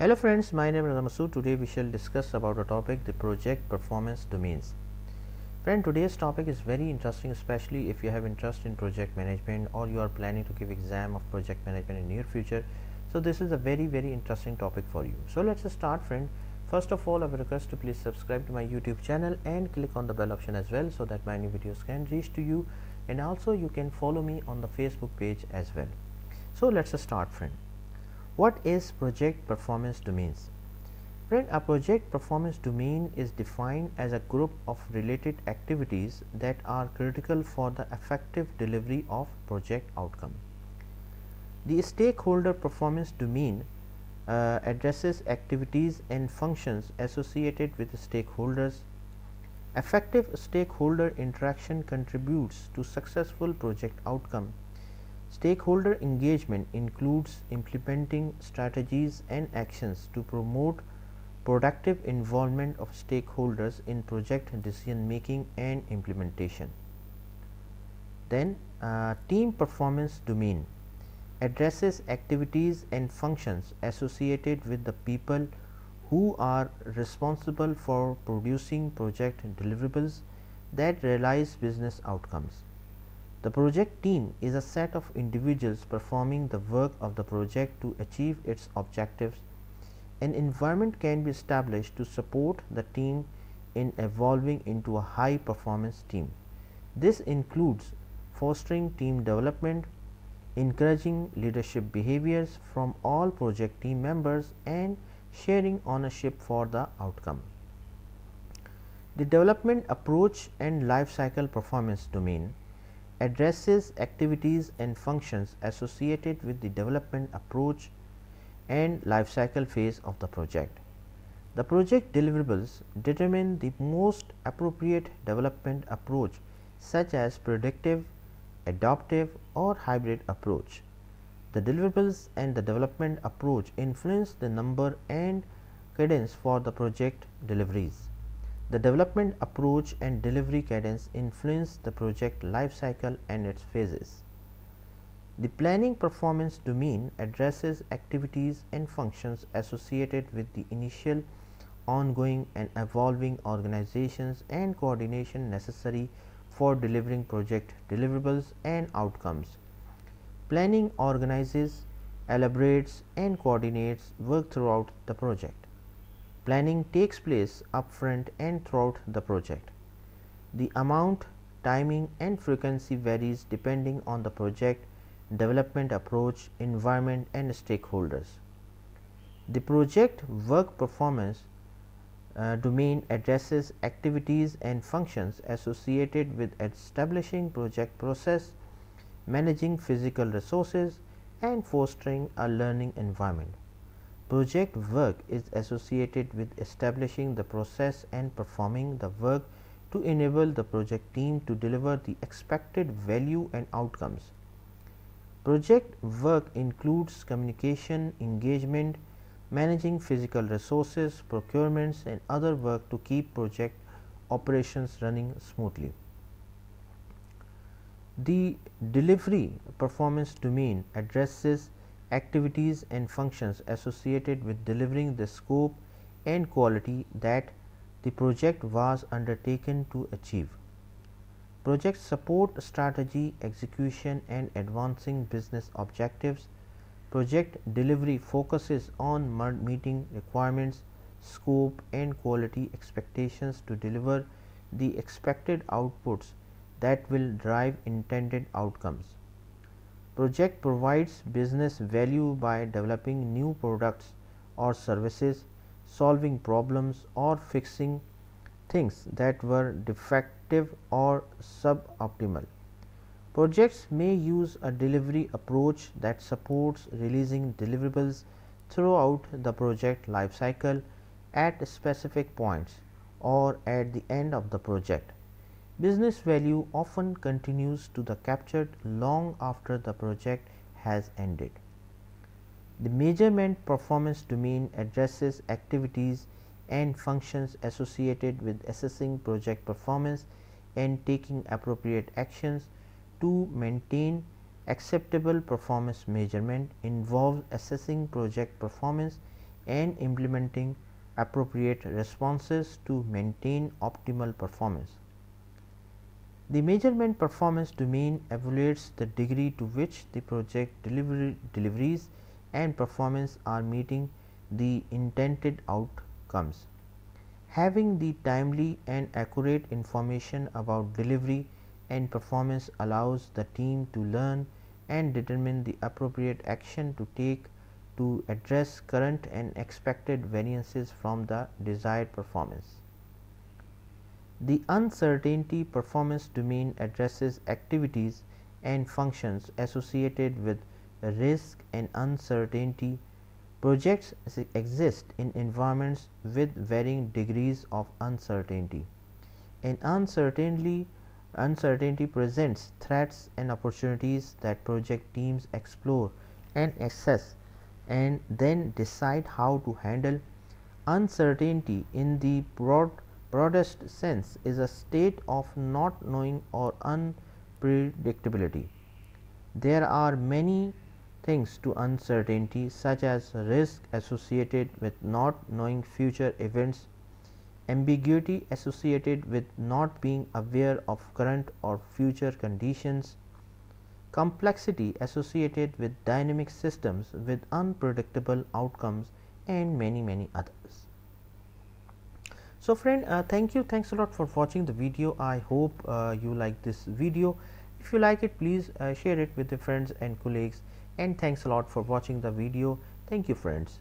Hello friends, my name is Ramasu. Today we shall discuss about a topic the project performance domains. Friend, today's topic is very interesting especially if you have interest in project management or you are planning to give exam of project management in near future. So this is a very very interesting topic for you. So let's start friend. First of all, I will request to please subscribe to my YouTube channel and click on the bell option as well so that my new videos can reach to you and also you can follow me on the Facebook page as well. So let's start friend. What is project performance domains? Friend, a project performance domain is defined as a group of related activities that are critical for the effective delivery of project outcome. The stakeholder performance domain uh, addresses activities and functions associated with stakeholders. Effective stakeholder interaction contributes to successful project outcome. Stakeholder engagement includes implementing strategies and actions to promote productive involvement of stakeholders in project decision making and implementation. Then uh, team performance domain addresses activities and functions associated with the people who are responsible for producing project deliverables that realize business outcomes. The project team is a set of individuals performing the work of the project to achieve its objectives. An environment can be established to support the team in evolving into a high performance team. This includes fostering team development, encouraging leadership behaviors from all project team members and sharing ownership for the outcome. The development approach and life cycle performance domain addresses activities and functions associated with the development approach and life cycle phase of the project. The project deliverables determine the most appropriate development approach such as predictive, adaptive or hybrid approach. The deliverables and the development approach influence the number and cadence for the project deliveries. The development approach and delivery cadence influence the project life cycle and its phases. The planning performance domain addresses activities and functions associated with the initial, ongoing and evolving organizations and coordination necessary for delivering project deliverables and outcomes. Planning organizes, elaborates and coordinates work throughout the project. Planning takes place upfront and throughout the project. The amount, timing and frequency varies depending on the project, development approach, environment and stakeholders. The project work performance uh, domain addresses activities and functions associated with establishing project process, managing physical resources and fostering a learning environment. Project work is associated with establishing the process and performing the work to enable the project team to deliver the expected value and outcomes. Project work includes communication, engagement, managing physical resources, procurements and other work to keep project operations running smoothly. The delivery performance domain addresses activities and functions associated with delivering the scope and quality that the project was undertaken to achieve. Project support strategy, execution and advancing business objectives Project delivery focuses on meeting requirements, scope and quality expectations to deliver the expected outputs that will drive intended outcomes. Project provides business value by developing new products or services, solving problems or fixing things that were defective or suboptimal. Projects may use a delivery approach that supports releasing deliverables throughout the project life cycle at specific points or at the end of the project. Business value often continues to the captured long after the project has ended. The measurement performance domain addresses activities and functions associated with assessing project performance and taking appropriate actions to maintain acceptable performance measurement involves assessing project performance and implementing appropriate responses to maintain optimal performance. The measurement performance domain evaluates the degree to which the project delivery, deliveries and performance are meeting the intended outcomes. Having the timely and accurate information about delivery and performance allows the team to learn and determine the appropriate action to take to address current and expected variances from the desired performance. The uncertainty performance domain addresses activities and functions associated with risk and uncertainty. Projects exist in environments with varying degrees of uncertainty. And uncertainty, uncertainty presents threats and opportunities that project teams explore and assess and then decide how to handle uncertainty in the broad broadest sense is a state of not knowing or unpredictability. There are many things to uncertainty such as risk associated with not knowing future events, ambiguity associated with not being aware of current or future conditions, complexity associated with dynamic systems with unpredictable outcomes and many many others. So, friend uh, thank you. Thanks a lot for watching the video. I hope uh, you like this video. If you like it please uh, share it with your friends and colleagues. And thanks a lot for watching the video. Thank you friends